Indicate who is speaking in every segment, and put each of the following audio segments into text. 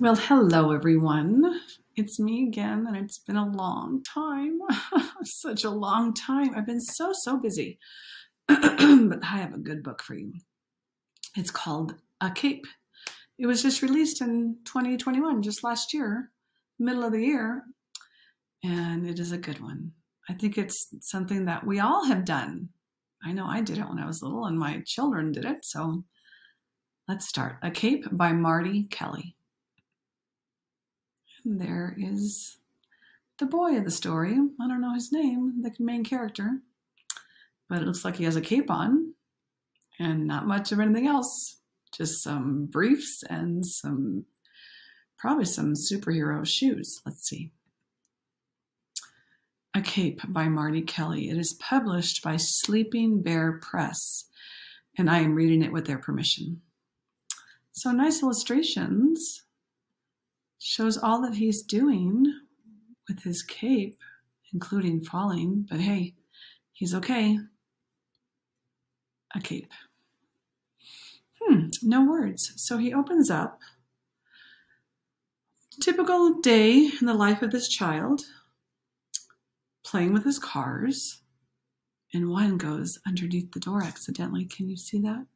Speaker 1: Well, hello everyone. It's me again, and it's been a long time. Such a long time. I've been so, so busy. but I have a good book for you. It's called A Cape. It was just released in 2021, just last year, middle of the year, and it is a good one. I think it's something that we all have done. I know I did it when I was little, and my children did it. So let's start. A Cape by Marty Kelley. There is the boy of the story. I don't know his name, the main character, but it looks like he has a cape on and not much of anything else. Just some briefs and some, probably some superhero shoes. Let's see. A Cape by Marty Kelley. It is published by Sleeping Bear Press, and I am reading it with their permission. So nice illustrations shows all that he's doing with his cape, including falling, but hey, he's okay. A cape. Hmm, no words. So he opens up. Typical day in the life of this child, playing with his cars, and one goes underneath the door accidentally. Can you see that?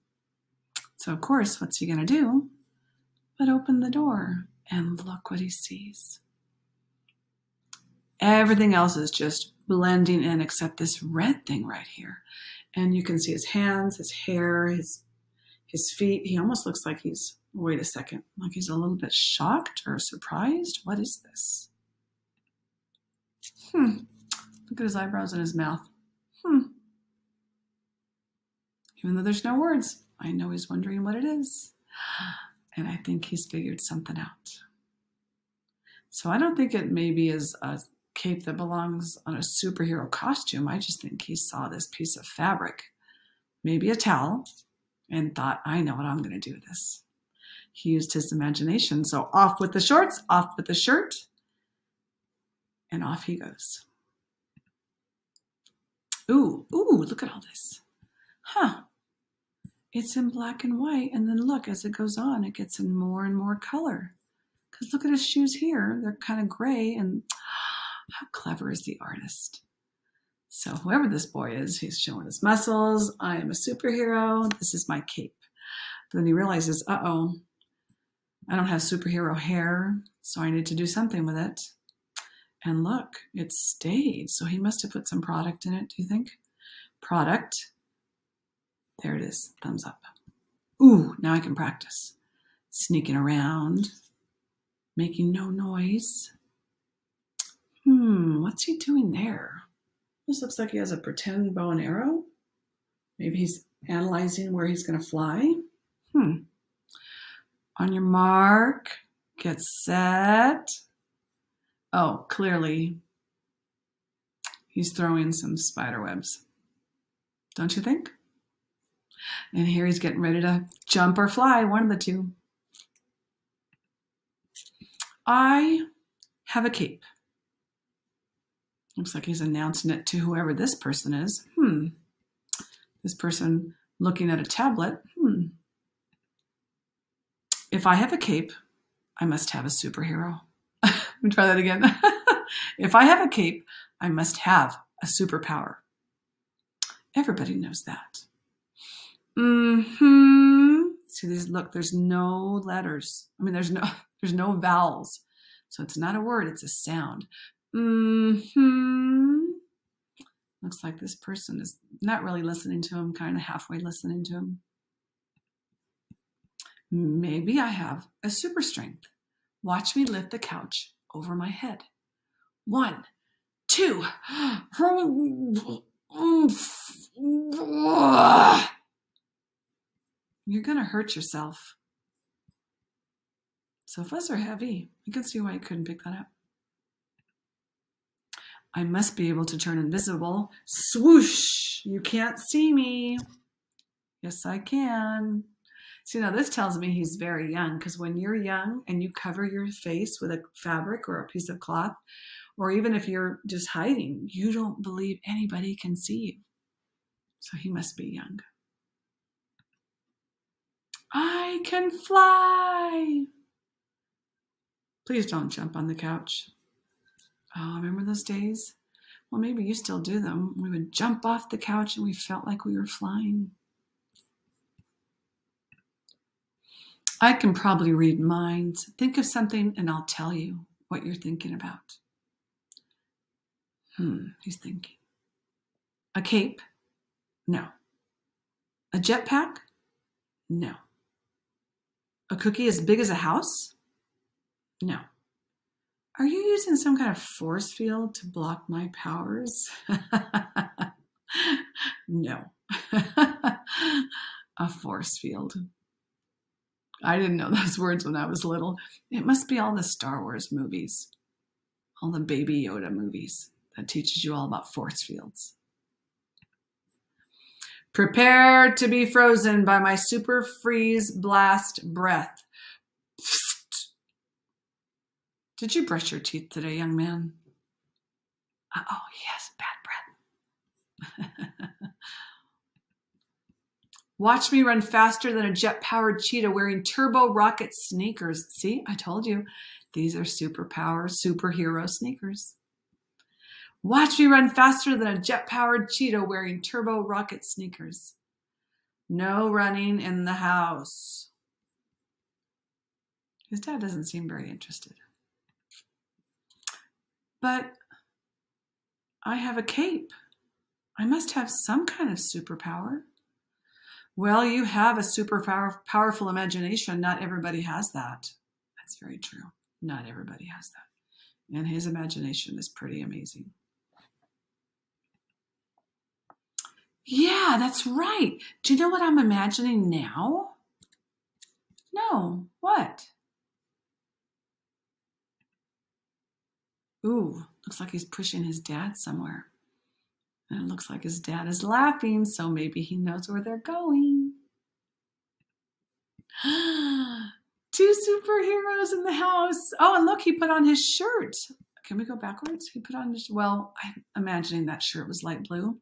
Speaker 1: So, of course, what's he going to do? But open the door and look what he sees. Everything else is just blending in except this red thing right here. And you can see his hands, his hair, his his feet. He almost looks like he's wait a second, like he's a little bit shocked or surprised. What is this? Hmm. Look at his eyebrows and his mouth. Hmm. Even though there's no words, I know he's wondering what it is. And I think he's figured something out. So I don't think it maybe is a cape that belongs on a superhero costume. I just think he saw this piece of fabric, maybe a towel, and thought, I know what I'm going to do with this. He used his imagination. So off with the shorts, off with the shirt, and off he goes. Ooh, ooh, look at all this. Huh it's in black and white. And then look, as it goes on, it gets in more and more color. Because look at his shoes here. They're kind of gray. And how clever is the artist? So, whoever this boy is, he's showing his muscles. I am a superhero. This is my cape. But then he realizes, uh oh, I don't have superhero hair. So, I need to do something with it. And look, it stayed. So, he must have put some product in it, do you think? Product there it is, thumbs up. Ooh, now I can practice. Sneaking around, making no noise. Hmm, what's he doing there? This looks like he has a pretend bow and arrow. Maybe he's analyzing where he's going to fly. Hmm. On your mark, get set. Oh, clearly he's throwing some spider webs. Don't you think? And here he's getting ready to jump or fly, one of the two. I have a cape. Looks like he's announcing it to whoever this person is. Hmm. This person looking at a tablet. Hmm. If I have a cape, I must have a superhero. Let me try that again. if I have a cape, I must have a superpower. Everybody knows that. Mm-hmm. See these look, there's no letters. I mean, there's no there's no vowels. So it's not a word, it's a sound. Mm-hmm. Looks like this person is not really listening to him, kind of halfway listening to him. Maybe I have a super strength. Watch me lift the couch over my head. One, two. you're going to hurt yourself. So Sofas are heavy. You can see why I couldn't pick that up. I must be able to turn invisible. Swoosh! You can't see me. Yes, I can. See, now this tells me he's very young because when you're young and you cover your face with a fabric or a piece of cloth, or even if you're just hiding, you don't believe anybody can see you. So he must be young. I can fly. Please don't jump on the couch. Oh, remember those days? Well, maybe you still do them. We would jump off the couch and we felt like we were flying. I can probably read minds. Think of something and I'll tell you what you're thinking about. Hmm, he's thinking. A cape? No. A jetpack? No. A cookie as big as a house? No. Are you using some kind of force field to block my powers? no. a force field. I didn't know those words when I was little. It must be all the Star Wars movies, all the Baby Yoda movies that teaches you all about force fields. Prepare to be frozen by my super freeze blast breath. Did you brush your teeth today, young man? Uh oh, yes, bad breath. Watch me run faster than a jet powered cheetah wearing turbo rocket sneakers. See, I told you, these are superpower superhero sneakers. Watch me run faster than a jet powered cheetah wearing turbo rocket sneakers. No running in the house. His dad doesn't seem very interested. But I have a cape. I must have some kind of superpower. Well, you have a super power, powerful imagination. Not everybody has that. That's very true. Not everybody has that. And his imagination is pretty amazing. Yeah, that's right. Do you know what I'm imagining now? No. What? Ooh, looks like he's pushing his dad somewhere. And it looks like his dad is laughing, so maybe he knows where they're going. Two superheroes in the house. Oh, and look, he put on his shirt. Can we go backwards? He put on his, well, I'm imagining that shirt was light blue.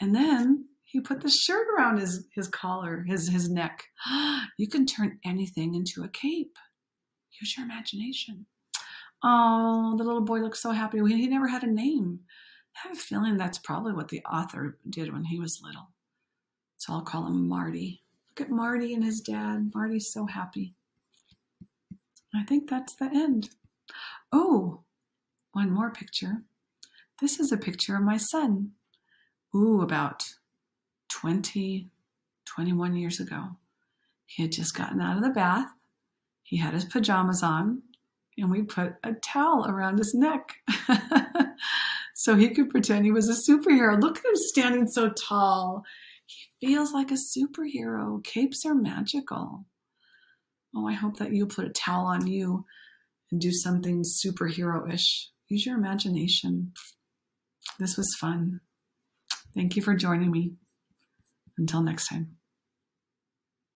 Speaker 1: And then he put the shirt around his, his collar, his, his neck. You can turn anything into a cape. Use your imagination. Oh, the little boy looks so happy. He never had a name. I have a feeling that's probably what the author did when he was little. So I'll call him Marty. Look at Marty and his dad. Marty's so happy. I think that's the end. Oh, one more picture. This is a picture of my son. Ooh, about 20, 21 years ago. He had just gotten out of the bath. He had his pajamas on, and we put a towel around his neck. so he could pretend he was a superhero. Look at him standing so tall. He feels like a superhero. Capes are magical. Oh, I hope that you put a towel on you and do something superhero ish. Use your imagination. This was fun. Thank you for joining me. Until next time.